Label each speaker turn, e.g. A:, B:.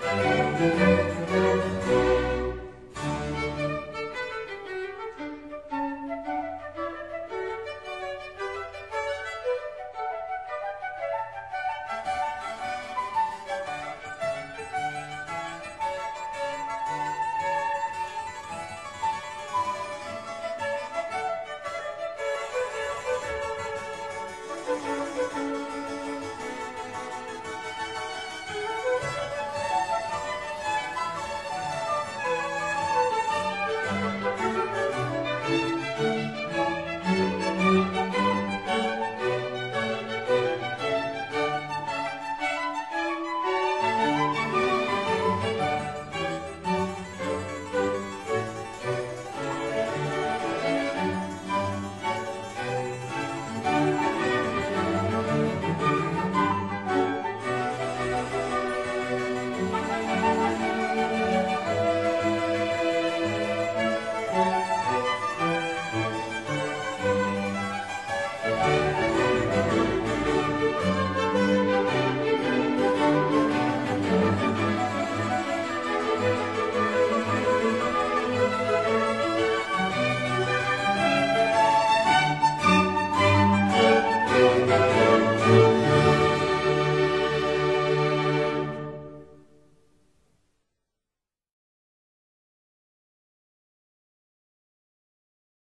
A: Bye.